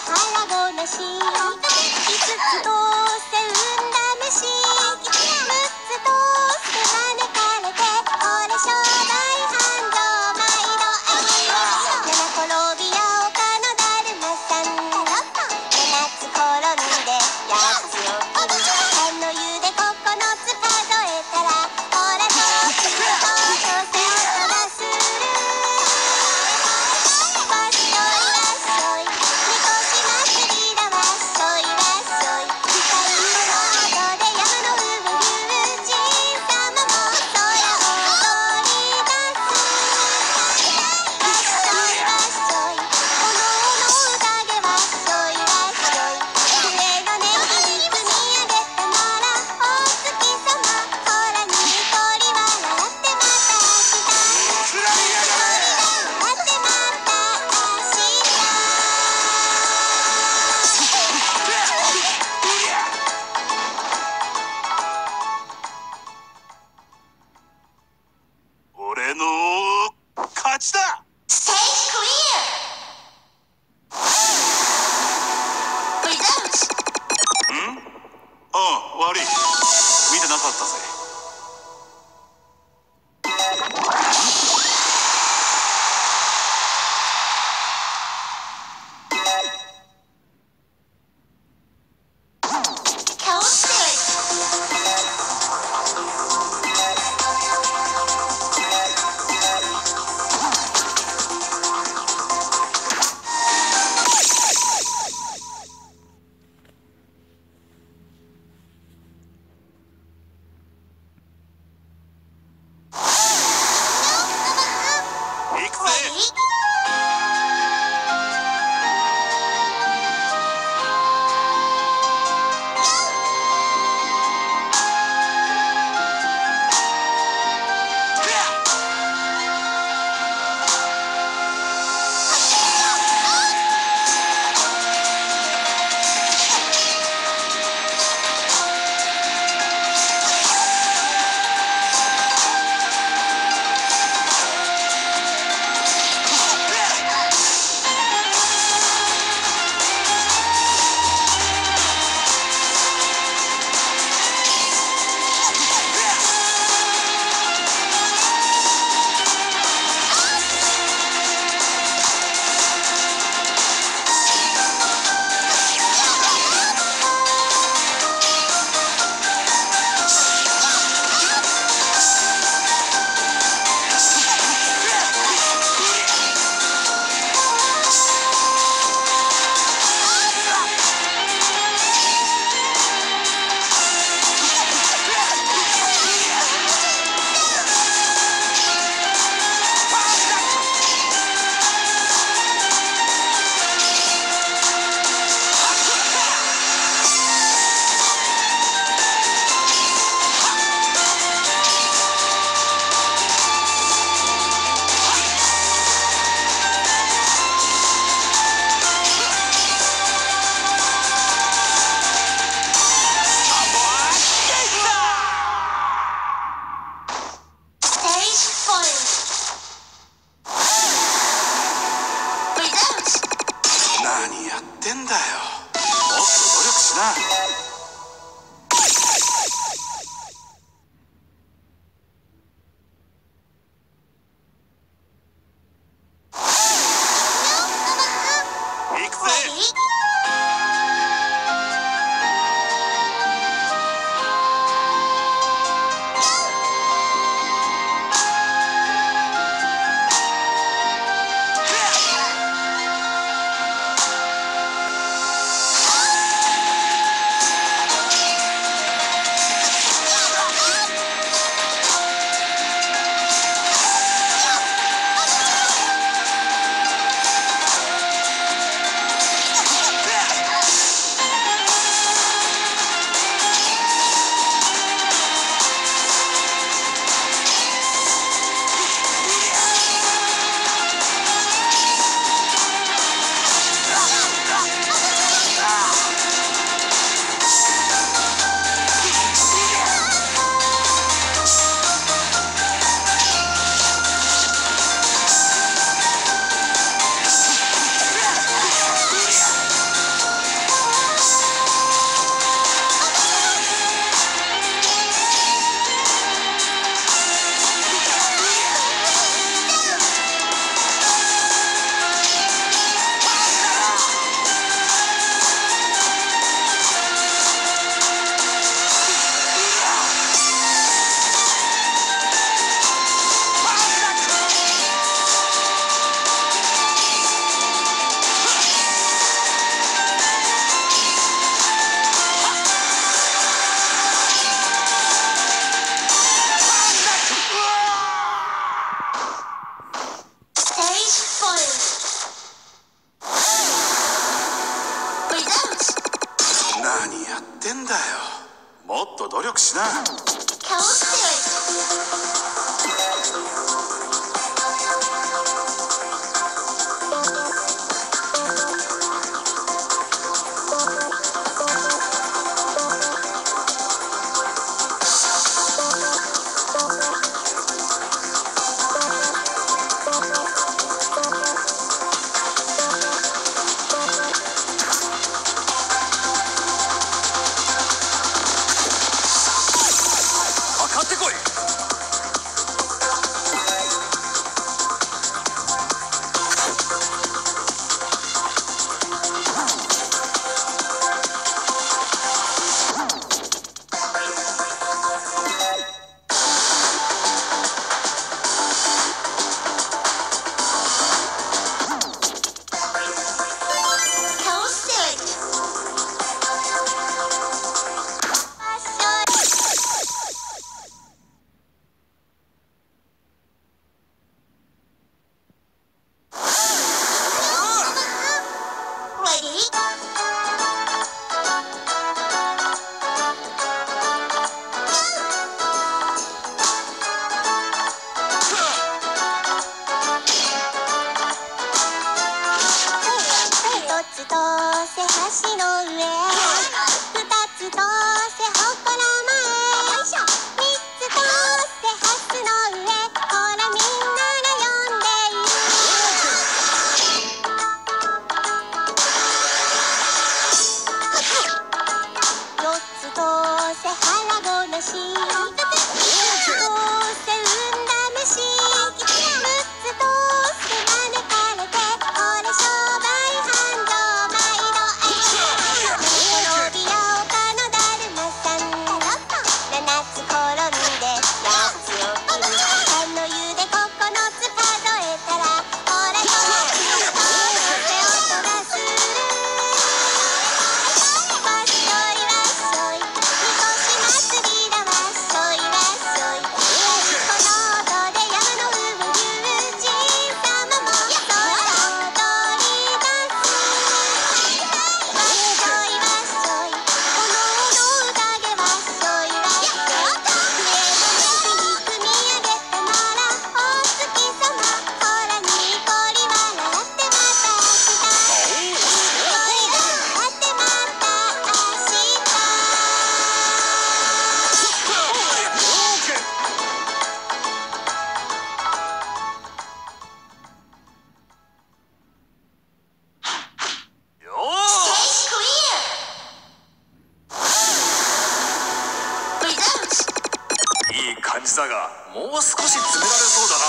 腹ごなし5つとせうんだし6つとせまねかれてこれ勝負 Biggie. だがもう少し詰められそうだな。